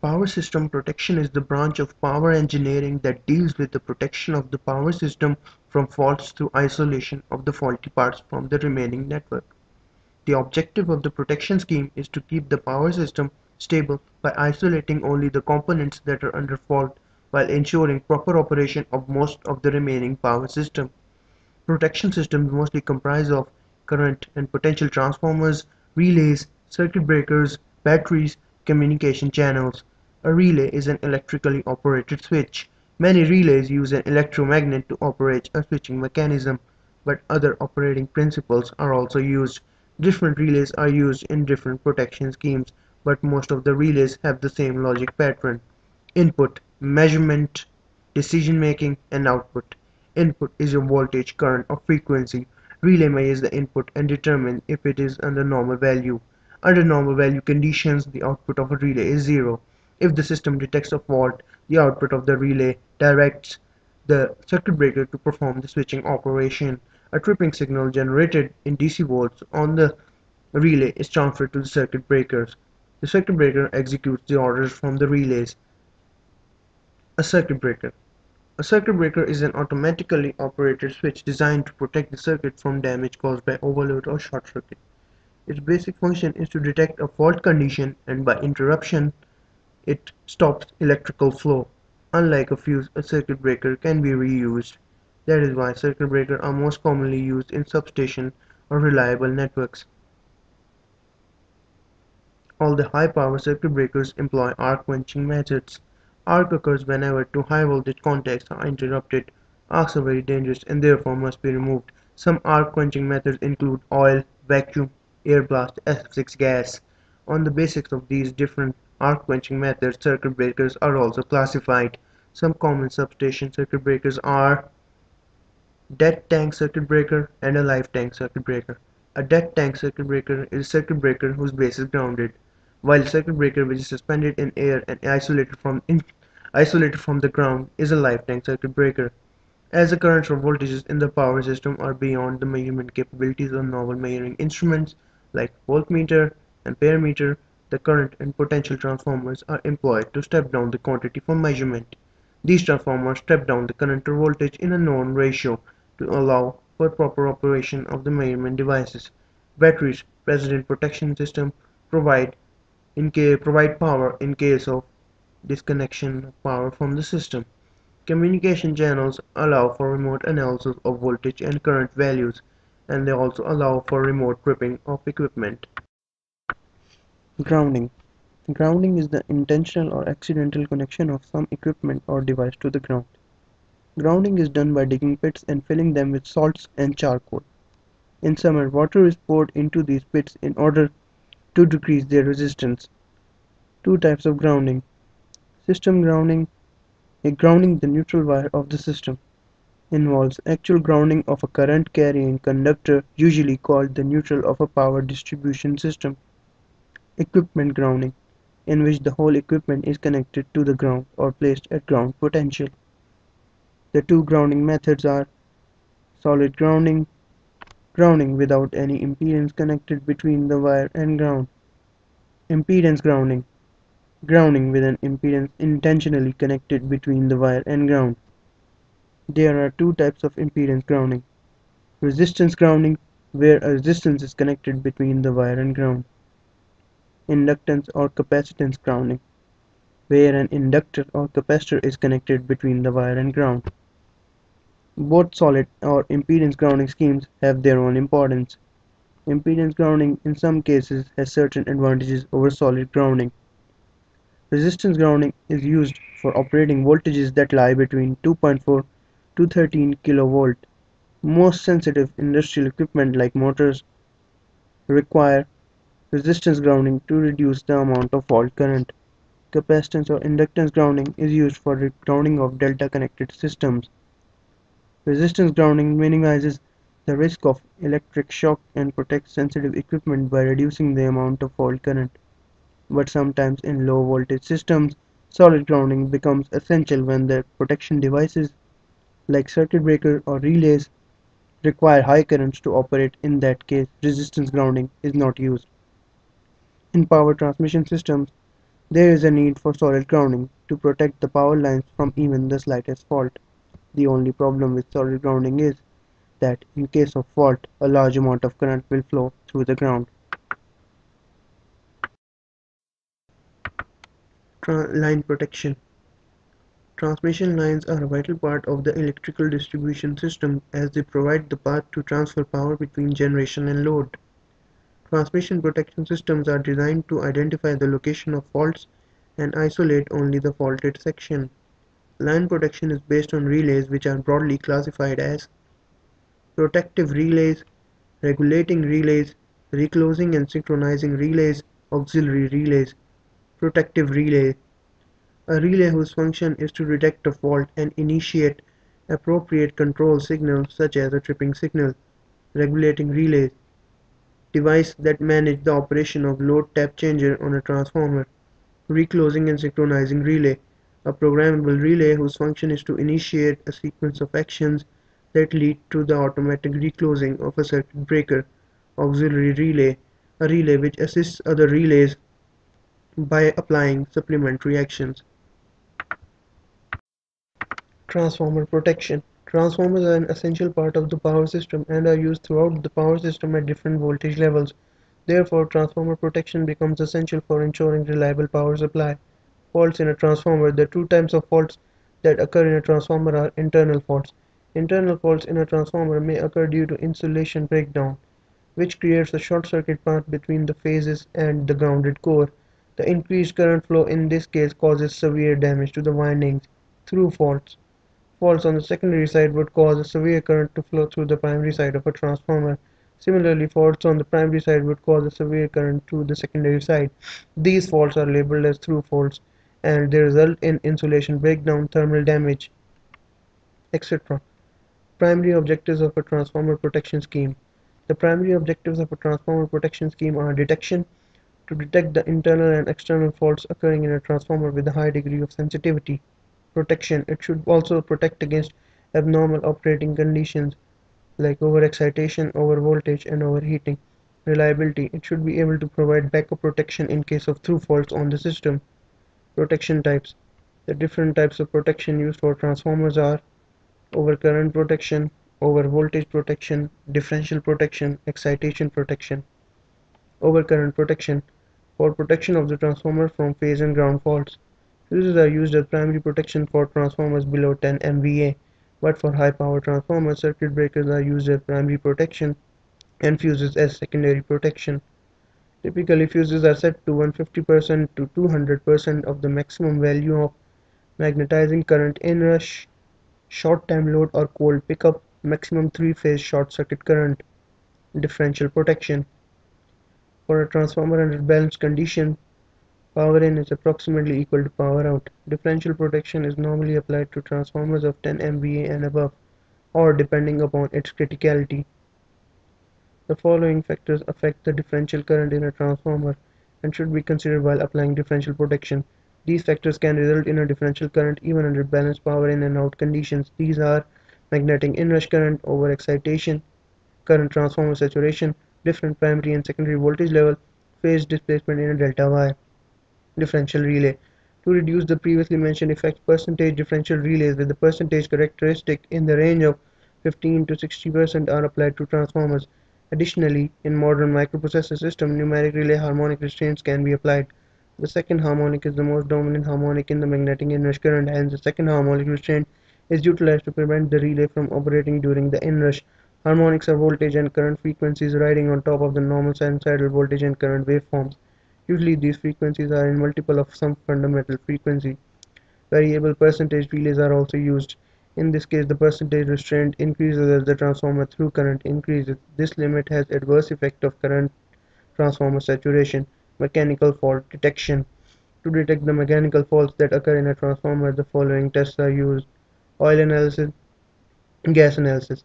Power system protection is the branch of power engineering that deals with the protection of the power system from faults through isolation of the faulty parts from the remaining network. The objective of the protection scheme is to keep the power system stable by isolating only the components that are under fault while ensuring proper operation of most of the remaining power system. Protection systems mostly comprise of current and potential transformers, relays, circuit breakers, batteries, communication channels. A relay is an electrically operated switch. Many relays use an electromagnet to operate a switching mechanism, but other operating principles are also used. Different relays are used in different protection schemes, but most of the relays have the same logic pattern. Input, measurement, decision making, and output. Input is your voltage, current, or frequency. Relay measures the input and determine if it is under normal value. Under normal value conditions, the output of a relay is zero. If the system detects a fault, the output of the relay directs the circuit breaker to perform the switching operation. A tripping signal generated in DC volts on the relay is transferred to the circuit breakers. The circuit breaker executes the orders from the relays. A circuit breaker a circuit breaker is an automatically operated switch designed to protect the circuit from damage caused by overload or short circuit. Its basic function is to detect a fault condition and by interruption it stops electrical flow. Unlike a fuse, a circuit breaker can be reused. That is why circuit breakers are most commonly used in substation or reliable networks. All the high-power circuit breakers employ arc quenching methods. Arc occurs whenever two high voltage contacts are interrupted. Arcs are very dangerous and therefore must be removed. Some arc quenching methods include oil, vacuum, air blast, SF6 gas. On the basis of these different arc quenching methods, circuit breakers are also classified. Some common substation circuit breakers are dead tank circuit breaker and a live tank circuit breaker. A dead tank circuit breaker is a circuit breaker whose base is grounded, while a circuit breaker which is suspended in air and isolated from isolated from the ground is a live tank circuit breaker. As the currents or voltages in the power system are beyond the measurement capabilities of normal measuring instruments like voltmeter, amperemeter, the current and potential transformers are employed to step down the quantity for measurement. These transformers step down the current or voltage in a known ratio to allow for proper operation of the measurement devices. Batteries present protection system provide in case, provide power in case of disconnection of power from the system. Communication channels allow for remote analysis of voltage and current values, and they also allow for remote tripping of equipment. Grounding Grounding is the intentional or accidental connection of some equipment or device to the ground. Grounding is done by digging pits and filling them with salts and charcoal. In summer, water is poured into these pits in order to decrease their resistance. Two types of grounding System grounding a grounding the neutral wire of the system involves actual grounding of a current carrying conductor usually called the neutral of a power distribution system. Equipment grounding in which the whole equipment is connected to the ground or placed at ground potential. The two grounding methods are solid grounding, grounding without any impedance connected between the wire and ground, impedance grounding, grounding with an impedance intentionally connected between the wire and ground. There are two types of impedance grounding. Resistance grounding, where a resistance is connected between the wire and ground. Inductance or capacitance grounding, where an inductor or capacitor is connected between the wire and ground. Both solid or impedance grounding schemes have their own importance. Impedance grounding in some cases has certain advantages over solid grounding. Resistance grounding is used for operating voltages that lie between 2.4 to 13 kV. Most sensitive industrial equipment like motors require resistance grounding to reduce the amount of fault current. Capacitance or inductance grounding is used for grounding of delta connected systems. Resistance grounding minimizes the risk of electric shock and protects sensitive equipment by reducing the amount of fault current but sometimes in low voltage systems, solid grounding becomes essential when the protection devices like circuit breaker or relays require high currents to operate in that case resistance grounding is not used. In power transmission systems, There is a need for solid grounding to protect the power lines from even the slightest fault. The only problem with solid grounding is that in case of fault a large amount of current will flow through the ground. Tra line protection Transmission lines are a vital part of the electrical distribution system as they provide the path to transfer power between generation and load. Transmission protection systems are designed to identify the location of faults and isolate only the faulted section. Line protection is based on relays which are broadly classified as protective relays, regulating relays, reclosing and synchronizing relays, auxiliary relays. Protective relay. A relay whose function is to detect a fault and initiate appropriate control signals such as a tripping signal. Regulating relays. Device that manage the operation of load tap changer on a transformer. Reclosing and synchronizing relay. A programmable relay whose function is to initiate a sequence of actions that lead to the automatic reclosing of a circuit breaker. Auxiliary relay, a relay which assists other relays by applying supplementary actions. Transformer protection. Transformers are an essential part of the power system and are used throughout the power system at different voltage levels. Therefore, transformer protection becomes essential for ensuring reliable power supply. Faults in a transformer. The two types of faults that occur in a transformer are internal faults Internal faults in a transformer may occur due to insulation breakdown, which creates a short circuit path between the phases and the grounded core. The increased current flow in this case causes severe damage to the windings through faults. Faults on the secondary side would cause a severe current to flow through the primary side of a transformer. Similarly, faults on the primary side would cause a severe current to the secondary side. These faults are labeled as through faults and they result in insulation breakdown, thermal damage, etc. Primary objectives of a transformer protection scheme. The primary objectives of a transformer protection scheme are detection, to detect the internal and external faults occurring in a transformer with a high degree of sensitivity. Protection. It should also protect against abnormal operating conditions like overexcitation, overvoltage, and overheating. Reliability. It should be able to provide backup protection in case of through faults on the system. Protection types. The different types of protection used for transformers are overcurrent protection, overvoltage protection, differential protection, excitation protection. Overcurrent protection for protection of the transformer from phase and ground faults. Fuses are used as primary protection for transformers below 10 MVA, but for high power transformers, circuit breakers are used as primary protection and fuses as secondary protection. Typically, fuses are set to 150% to 200% of the maximum value of magnetizing current inrush short time load or cold pickup, maximum three-phase short circuit current, differential protection. For a transformer under balanced condition, power in is approximately equal to power out. Differential protection is normally applied to transformers of 10 MVA and above, or depending upon its criticality. The following factors affect the differential current in a transformer and should be considered while applying differential protection. These factors can result in a differential current even under balanced power in and out conditions. These are magnetic inrush current, overexcitation, current transformer saturation, different primary and secondary voltage level, phase displacement in a delta Y. Differential relay. To reduce the previously mentioned effect, percentage differential relays with the percentage characteristic in the range of 15 to 60% are applied to transformers. Additionally, in modern microprocessor system, numeric relay harmonic restraints can be applied. The second harmonic is the most dominant harmonic in the magnetic inrush current, hence the second harmonic restraint is utilized to prevent the relay from operating during the inrush. Harmonics are voltage and current frequencies riding on top of the normal sinusoidal voltage and current waveforms. Usually these frequencies are in multiple of some fundamental frequency. Variable percentage relays are also used. In this case, the percentage restraint increases as the transformer through current increases. This limit has adverse effect of current transformer saturation. Mechanical fault detection. To detect the mechanical faults that occur in a transformer, the following tests are used. Oil analysis, gas analysis.